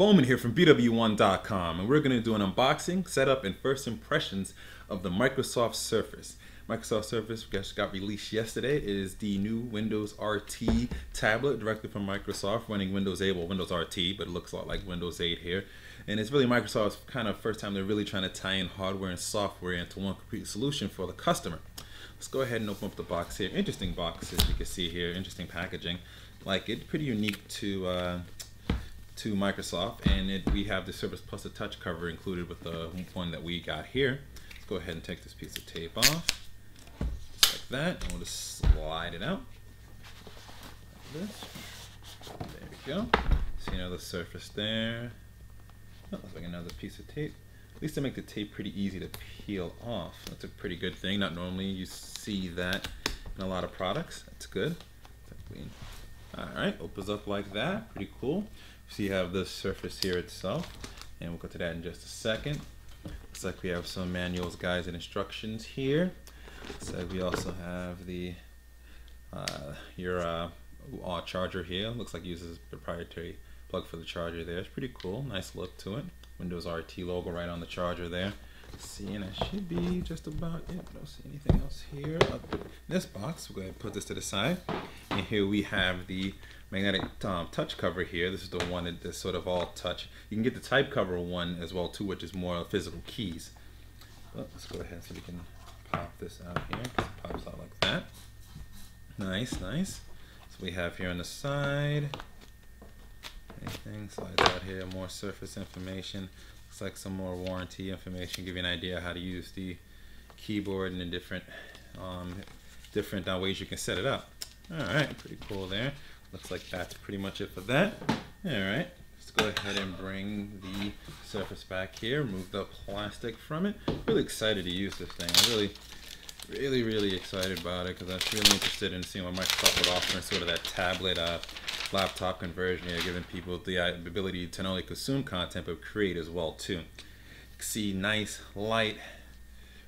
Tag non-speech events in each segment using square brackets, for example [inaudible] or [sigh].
Bowman here from BWOne.com and we're going to do an unboxing, setup, and first impressions of the Microsoft Surface. Microsoft Surface just got released yesterday. It is the new Windows RT tablet directly from Microsoft running Windows 8, well Windows RT, but it looks a lot like Windows 8 here. And it's really Microsoft's kind of first time they're really trying to tie in hardware and software into one complete solution for the customer. Let's go ahead and open up the box here. Interesting box as you can see here, interesting packaging. Like it, pretty unique to uh, to Microsoft and it, we have the Surface Plus a touch cover included with the one that we got here. Let's go ahead and take this piece of tape off just like that and we'll just slide it out like this. There we go. See another surface there. That looks like another piece of tape. At least to make the tape pretty easy to peel off. That's a pretty good thing. Not normally you see that in a lot of products. That's good. Alright, opens up like that. Pretty cool. So you have the surface here itself, and we'll go to that in just a second. Looks like we have some manuals, guides, and instructions here. So we also have the uh, your uh, charger here. Looks like uses proprietary plug for the charger there. It's pretty cool. Nice look to it. Windows RT logo right on the charger there. See, and that should be just about it. Don't see anything else here. this box, we're going to put this to the side. And here we have the magnetic um, touch cover here. This is the one that is sort of all touch. You can get the type cover one as well too, which is more physical keys. But let's go ahead so we can pop this out here. It pops out like that. Nice, nice. So we have here on the side. Anything slides out here, more surface information. Looks like some more warranty information, give you an idea how to use the keyboard and the different um, different uh, ways you can set it up. All right, pretty cool there. Looks like that's pretty much it for that. All right, let's go ahead and bring the surface back here, remove the plastic from it. Really excited to use this thing. I'm really, really, really excited about it because I'm really interested in seeing what Microsoft would offer in sort of that tablet uh, laptop conversion here, giving people the uh, ability to not only consume content but create as well too. See, nice, light,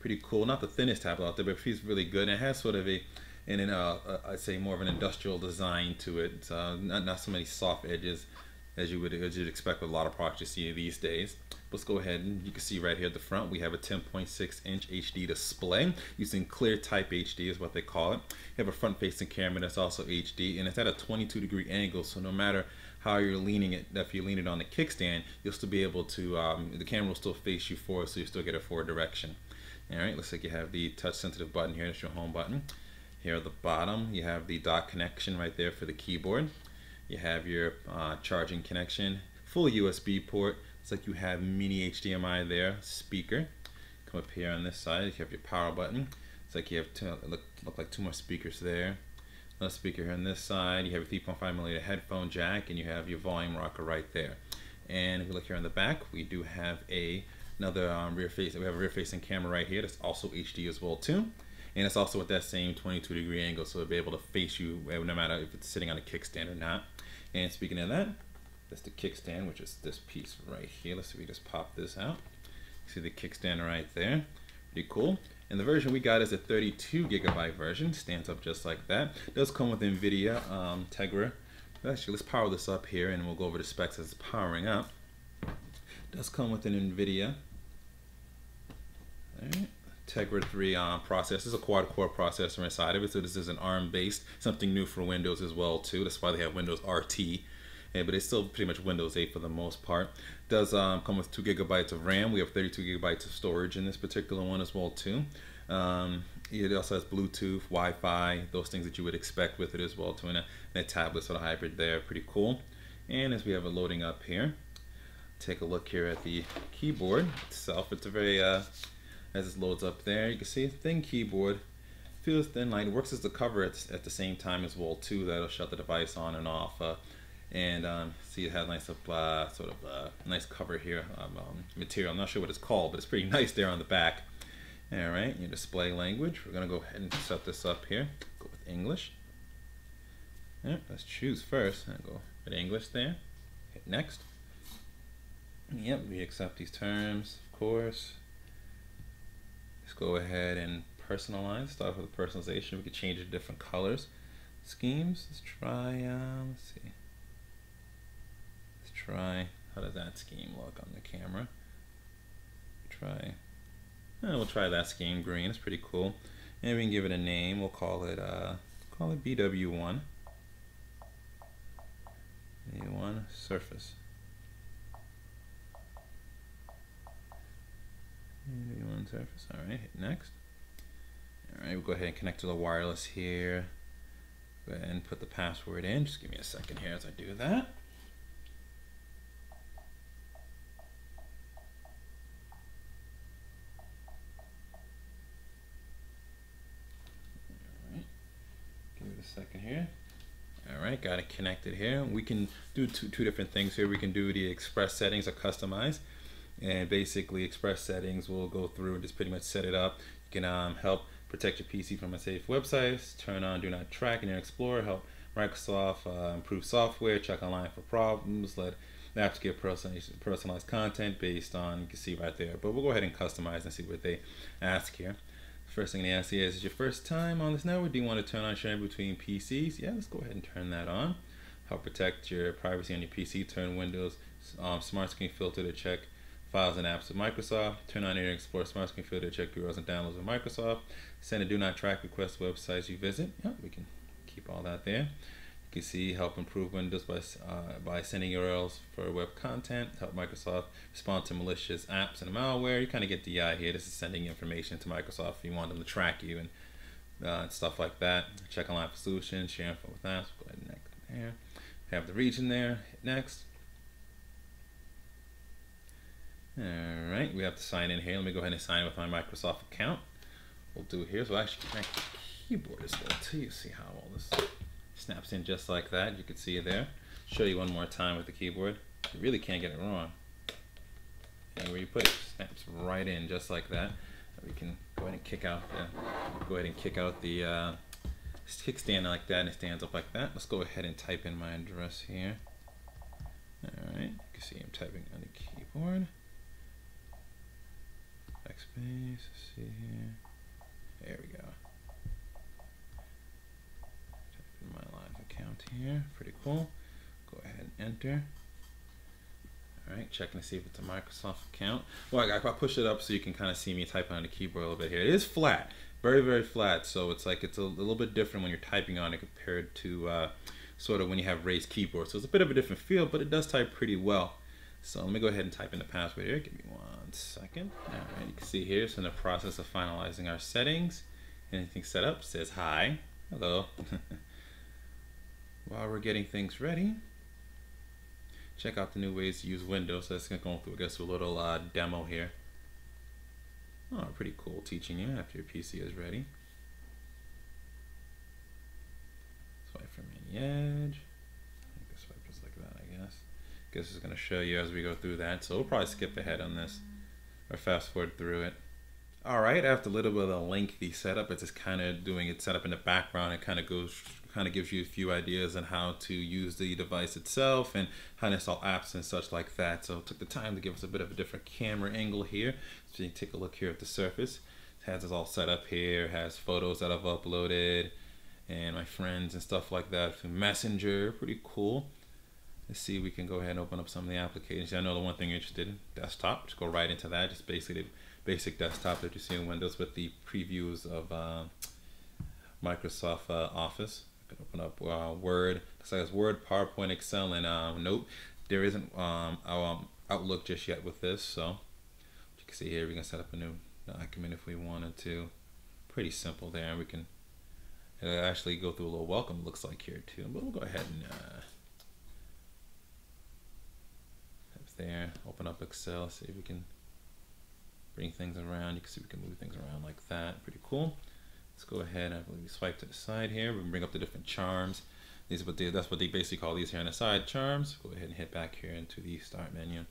pretty cool. Not the thinnest tablet out there, but it feels really good. And it has sort of a and then uh, uh, I'd say more of an industrial design to it. Uh, not, not so many soft edges as you would as you'd expect with a lot of products you see these days. Let's go ahead and you can see right here at the front we have a 10.6 inch HD display using ClearType HD is what they call it. You have a front facing camera that's also HD and it's at a 22 degree angle so no matter how you're leaning it, if you lean it on the kickstand, you'll still be able to, um, the camera will still face you forward so you still get a forward direction. All right, looks like you have the touch sensitive button here, that's your home button. Here at the bottom, you have the dock connection right there for the keyboard. You have your uh, charging connection, full USB port. It's like you have mini HDMI there, speaker. Come up here on this side, you have your power button. It's like you have two, look, look like two more speakers there. Another speaker here on this side. You have your 3.5 millimeter headphone jack, and you have your volume rocker right there. And if we look here on the back, we do have a another um, rear face. We have a rear facing camera right here. That's also HD as well too and it's also at that same 22 degree angle so it'll be able to face you uh, no matter if it's sitting on a kickstand or not. And speaking of that that's the kickstand which is this piece right here. Let's see if we just pop this out. See the kickstand right there? Pretty cool. And the version we got is a 32 gigabyte version. Stands up just like that. Does come with Nvidia um, Tegra. Actually let's power this up here and we'll go over the specs as it's powering up. Does come with an Nvidia. All right Tegra 3 um, processor. This is a quad core processor inside of it, so this is an ARM based, something new for Windows as well too. That's why they have Windows RT. But it's still pretty much Windows 8 for the most part. Does um, come with two gigabytes of RAM. We have 32 gigabytes of storage in this particular one as well too. Um, it also has Bluetooth, Wi-Fi, those things that you would expect with it as well too. And a, and a tablet sort of hybrid there, pretty cool. And as we have it loading up here, take a look here at the keyboard itself. It's a very uh, as it loads up there. You can see thin keyboard, feels thin light, works as the cover at, at the same time as well too. That'll shut the device on and off. Uh, and um, see it has nice uh, sort of uh, nice cover here um, um, material. I'm not sure what it's called, but it's pretty [laughs] nice there on the back. All right, your display language. We're gonna go ahead and set this up here. Go with English. Let's choose first. I'll go with English there. Hit next. Yep, we accept these terms, of course. Let's go ahead and personalize. Start with the personalization. We could change it to different colors. Schemes. Let's try. Uh, let's see. Let's try how does that scheme look on the camera? Try, eh, we'll try that scheme green. It's pretty cool. And we can give it a name. We'll call it uh, call it BW1. BW1 surface. BW1 surface. All right, hit next. All right, we'll go ahead and connect to the wireless here. Go ahead and put the password in. Just give me a second here as I do that. Alright. Give it a second here. All right, got it connected here. We can do two, two different things here. We can do the express settings or customize. And basically express settings will go through and just pretty much set it up. You can um, help protect your PC from unsafe websites, turn on Do Not Track in your Explorer, help Microsoft uh, improve software, check online for problems, let apps get personalized, content based on, you can see right there. But we'll go ahead and customize and see what they ask here. First thing they ask you is, is your first time on this network? Do you want to turn on sharing between PCs? Yeah, let's go ahead and turn that on. Help protect your privacy on your PC. Turn Windows um, SmartScreen Filter to check files and apps with Microsoft. Turn on Internet Explorer SmartScreen Filter check bureaus and downloads with Microsoft. Send a do not track request to websites you visit. Yeah, we can keep all that there. You can see help improve Windows by, uh, by sending URLs for web content, help Microsoft respond to malicious apps and malware. You kind of get the eye here. This is sending information to Microsoft if you want them to track you and uh, stuff like that. Check online for solutions, share info with us. Go ahead and next there. Have the region there. Hit next. All right, we have to sign in here. Let me go ahead and sign with my Microsoft account. We'll do here. So I actually connect the keyboard as well too. You see how all this snaps in just like that. You can see it there. Show you one more time with the keyboard. You really can't get it wrong. And where you put it snaps right in just like that. We can go ahead and kick out the go ahead and kick out the uh, kickstand like that and it stands up like that. Let's go ahead and type in my address here. Alright, you can see I'm typing on the keyboard. Backspace, let's see here. There we go. Type in my live account here. Pretty cool. Go ahead and enter. Alright, checking to see if it's a Microsoft account. Well, I, I push it up so you can kind of see me typing on the keyboard a little bit here. It is flat, very, very flat. So it's like it's a, a little bit different when you're typing on it compared to uh, sort of when you have raised keyboard. So it's a bit of a different feel, but it does type pretty well. So let me go ahead and type in the password here. Give me one second. All right, you can see here, it's in the process of finalizing our settings. Anything set up says hi. Hello. [laughs] While we're getting things ready, check out the new ways to use Windows. So that's to go through, I guess, a little uh, demo here. Oh, pretty cool teaching you after your PC is ready. Swipe from any edge. I can swipe just like that, I guess guess it's going to show you as we go through that. So we'll probably skip ahead on this or fast forward through it. All right, after a little bit of a lengthy setup, it's just kind of doing it set up in the background. It kind of goes, kind of gives you a few ideas on how to use the device itself and how to install apps and such like that. So it took the time to give us a bit of a different camera angle here. So you can take a look here at the surface. It has us all set up here, has photos that I've uploaded and my friends and stuff like that through Messenger. Pretty cool. Let's see, we can go ahead and open up some of the applications. I know the one thing you're interested in, desktop. Just go right into that. Just basically the basic desktop that you see in Windows with the previews of uh, Microsoft uh, Office. I can open up uh, Word. Looks like it's Word, PowerPoint, Excel, and uh, Note. There isn't um, our um, Outlook just yet with this, so you can see here we can set up a new document if we wanted to. Pretty simple there. We can actually go through a little welcome looks like here too. But we'll go ahead and uh, there. Open up Excel, see if we can bring things around. You can see we can move things around like that. Pretty cool. Let's go ahead. I believe we swipe to the side here. We can bring up the different charms. These what they, that's what they basically call these here on the side charms. Go ahead and hit back here into the start menu.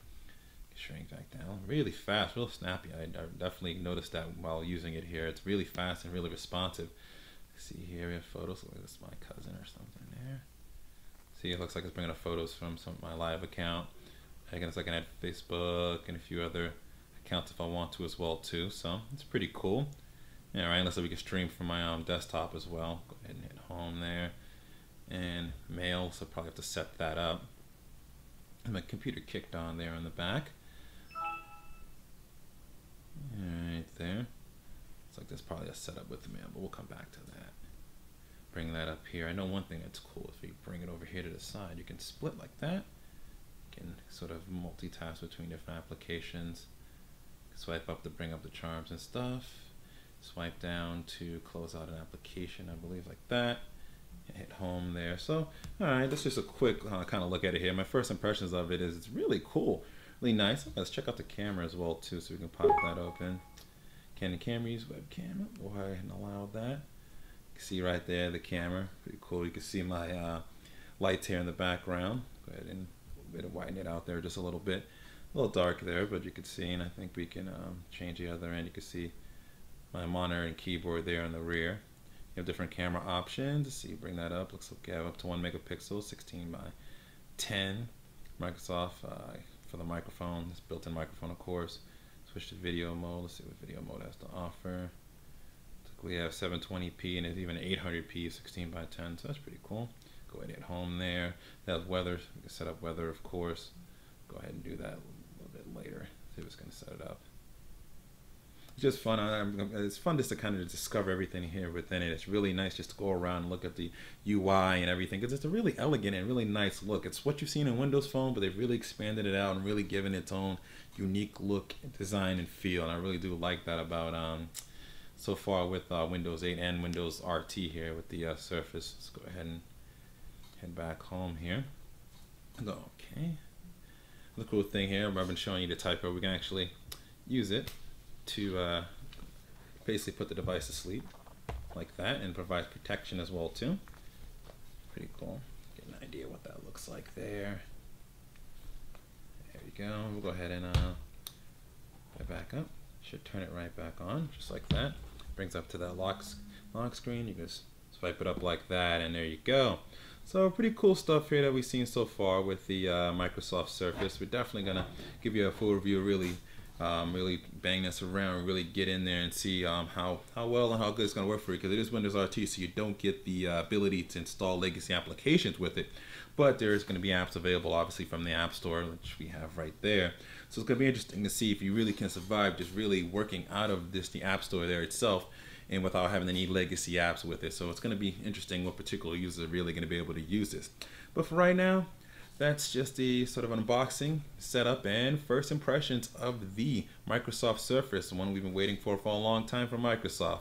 Shrink back down. Really fast, real snappy. I, I definitely noticed that while using it here. It's really fast and really responsive. See here we have photos. Look, this is my cousin or something there. See, it looks like it's bringing up photos from some my live account. I guess I can add Facebook and a few other accounts if I want to as well too. So it's pretty cool. All right. Let's we can stream from my um, desktop as well. Go ahead and hit home there, and mail. So probably have to set that up. And my computer kicked on there on the back. Right there. It's like there's probably a setup with the man, but we'll come back to that. Bring that up here. I know one thing that's cool if you bring it over here to the side, you can split like that. Can sort of multitask between different applications. Swipe up to bring up the charms and stuff. Swipe down to close out an application, I believe, like that. Hit home there. So, all right, that's just a quick uh, kind of look at it here. My first impressions of it is it's really cool, really nice. Let's check out the camera as well too, so we can pop that open. Can the camera use webcam? Go ahead and allow that. You see right there the camera, pretty cool. You can see my uh, lights here in the background. Go ahead and bit of whiten it out there just a little bit. A little dark there, but you can see, and I think we can um, change the other end. You can see my monitor and keyboard there in the rear. You have different camera options. See, bring that up. Looks like you have up to one megapixel, 16 by 10. Microsoft uh, for the microphone, this built-in microphone, of course. Switch to video mode. Let's see what video mode has to offer. Looks like We have 720p and it's even 800p, 16 by 10. So that's pretty cool. Go ahead and hit home there. That weather. You can set up weather, of course. Go ahead and do that a little bit later. See if it's going to set it up it's just fun. it's fun just to kind of discover everything here within it. It's really nice just to go around and look at the UI and everything because it's a really elegant and really nice look. It's what you've seen in Windows Phone, but they've really expanded it out and really given its own unique look, design, and feel. And I really do like that about um, so far with uh, Windows 8 and Windows RT here with the uh, Surface. Let's go ahead and head back home here. Go okay. The cool thing here, I've been showing you the where we can actually use it to uh, basically put the device to sleep like that and provide protection as well too. Pretty cool. Get an idea what that looks like there. There we go. We'll go ahead and uh, back up. Should turn it right back on, just like that. Brings up to that lock, lock screen. You just swipe it up like that, and there you go. So pretty cool stuff here that we've seen so far with the uh, Microsoft Surface. We're definitely going to give you a full review really um, really bang this around really get in there and see um, how, how well and how good it's going to work for you because it is Windows RT so you don't get the uh, ability to install legacy applications with it. But there's going to be apps available obviously from the App Store which we have right there. So it's to be interesting to see if you really can survive just really working out of this the App Store there itself and without having any legacy apps with it so it's going to be interesting what particular users are really going to be able to use this but for right now that's just the sort of unboxing, setup, and first impressions of the Microsoft Surface, the one we've been waiting for for a long time from Microsoft.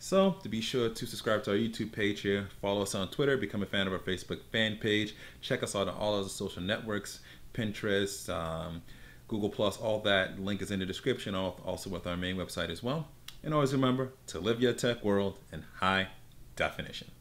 So, to be sure to subscribe to our YouTube page here, follow us on Twitter, become a fan of our Facebook fan page, check us out on all other social networks, Pinterest, um, Google Plus, all that. Link is in the description, also with our main website as well. And always remember to live your tech world in high definition.